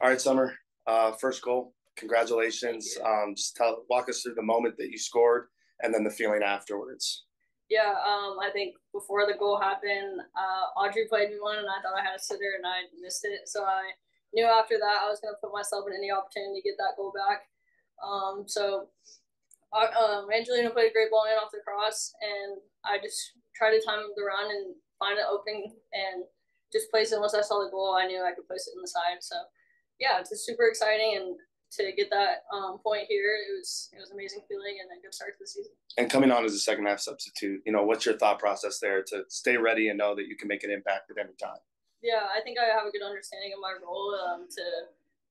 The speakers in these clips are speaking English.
All right, Summer. Uh, first goal. Congratulations. Um, just tell, walk us through the moment that you scored and then the feeling afterwards. Yeah, um, I think before the goal happened, uh, Audrey played me one, and I thought I had a sitter, and I missed it. So I knew after that I was going to put myself in any opportunity to get that goal back. Um, so uh, um, Angelina played a great ball in off the cross, and I just tried to time the run and find an opening and just place it. Once I saw the goal, I knew I could place it in the side. So yeah, it's super exciting, and to get that um, point here, it was it was amazing feeling and a good start to the season. And coming on as a second half substitute, you know, what's your thought process there to stay ready and know that you can make an impact at any time? Yeah, I think I have a good understanding of my role um, to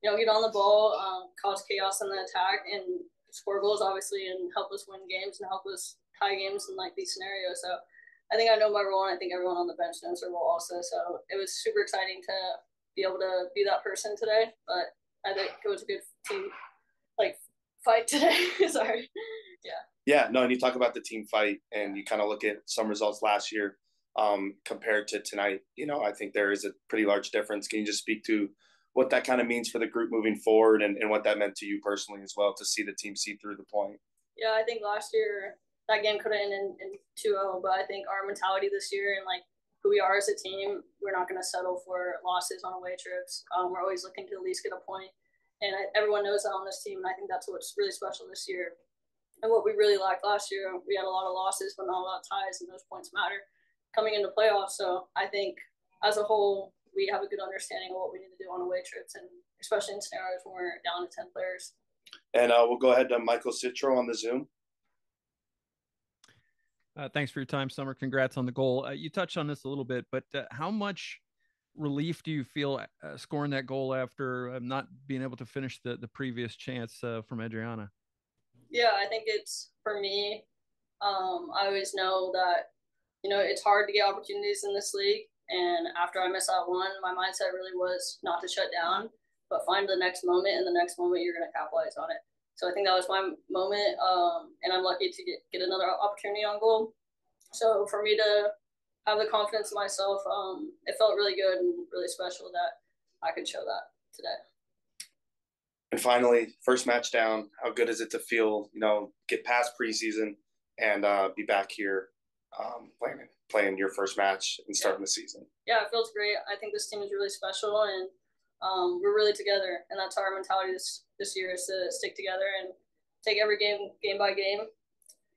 you know get on the ball, um, cause chaos in the attack, and score goals obviously, and help us win games and help us tie games in like these scenarios. So. I think I know my role, and I think everyone on the bench knows their role also. So it was super exciting to be able to be that person today. But I think it was a good team like fight today. Sorry. Yeah. Yeah, no, and you talk about the team fight and you kind of look at some results last year um, compared to tonight. You know, I think there is a pretty large difference. Can you just speak to what that kind of means for the group moving forward and, and what that meant to you personally as well to see the team see through the point? Yeah, I think last year that game could have ended in, in 2 0, but I think our mentality this year and like who we are as a team, we're not going to settle for losses on away trips. Um, we're always looking to at least get a point and I, everyone knows that on this team. And I think that's what's really special this year. And what we really lacked last year, we had a lot of losses, but not a lot of ties, and those points matter coming into playoffs. So I think as a whole, we have a good understanding of what we need to do on away trips, and especially in scenarios when we're down to 10 players. And uh, we'll go ahead to Michael Citro on the Zoom. Uh, thanks for your time, Summer. Congrats on the goal. Uh, you touched on this a little bit, but uh, how much relief do you feel uh, scoring that goal after uh, not being able to finish the, the previous chance uh, from Adriana? Yeah, I think it's for me. Um, I always know that you know it's hard to get opportunities in this league, and after I missed that one, my mindset really was not to shut down, but find the next moment, and the next moment you're going to capitalize on it. So I think that was my moment, um, and I'm lucky to get get another opportunity on goal. So for me to have the confidence in myself. Um, it felt really good and really special that I could show that today. And finally, first match down. How good is it to feel, you know, get past preseason and uh, be back here um, playing playing your first match and starting yeah. the season? Yeah, it feels great. I think this team is really special and um, we're really together, and that's our mentality this this year is to stick together and take every game game by game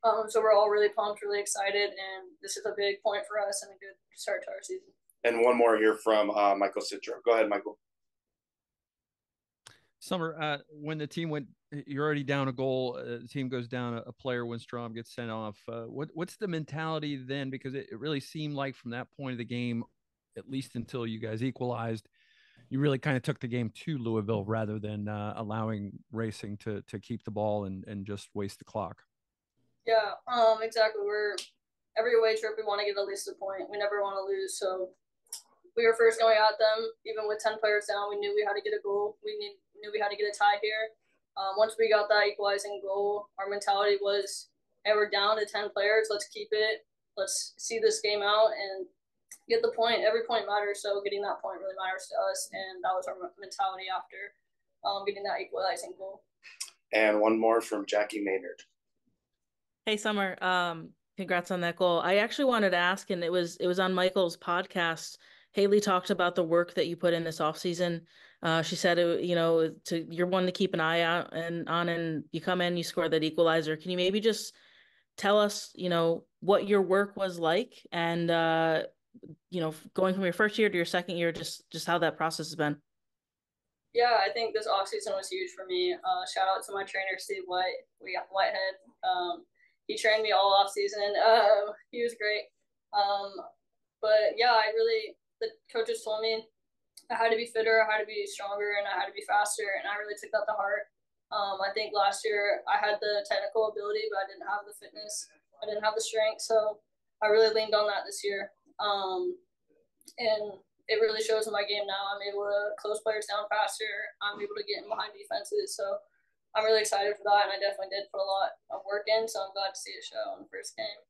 um, so we're all really pumped, really excited, and this is a big point for us and a good start to our season. And one more here from uh, Michael Citro. Go ahead, Michael. Summer, uh, when the team went, you're already down a goal. Uh, the team goes down. A, a player when Strom gets sent off. Uh, what what's the mentality then? Because it, it really seemed like from that point of the game, at least until you guys equalized, you really kind of took the game to Louisville rather than uh, allowing Racing to to keep the ball and and just waste the clock. Yeah, um, exactly. We're every away trip we want to get at least a point. We never want to lose. So we were first going at them, even with ten players down. We knew we had to get a goal. We need, knew we had to get a tie here. Um, once we got that equalizing goal, our mentality was, "Hey, we're down to ten players. Let's keep it. Let's see this game out and get the point. Every point matters. So getting that point really matters to us, and that was our mentality after um, getting that equalizing goal. And one more from Jackie Maynard. Hey, Summer. Um, congrats on that goal. I actually wanted to ask, and it was it was on Michael's podcast. Haley talked about the work that you put in this off season. Uh, she said, it, you know, to you're one to keep an eye out and on, and you come in, you score that equalizer. Can you maybe just tell us, you know, what your work was like, and uh, you know, going from your first year to your second year, just just how that process has been? Yeah, I think this off season was huge for me. Uh, shout out to my trainer Steve White. We got Whitehead. Um, he trained me all off season. Uh, he was great. Um, but yeah, I really the coaches told me I had to be fitter, I had to be stronger, and I had to be faster, and I really took that to heart. Um, I think last year I had the technical ability, but I didn't have the fitness. I didn't have the strength, so I really leaned on that this year. Um, and it really shows in my game now. I'm able to close players down faster. I'm able to get in behind defenses. So I'm really excited for that, and I definitely did put a lot of work in. So I'm glad to see it show in the first game.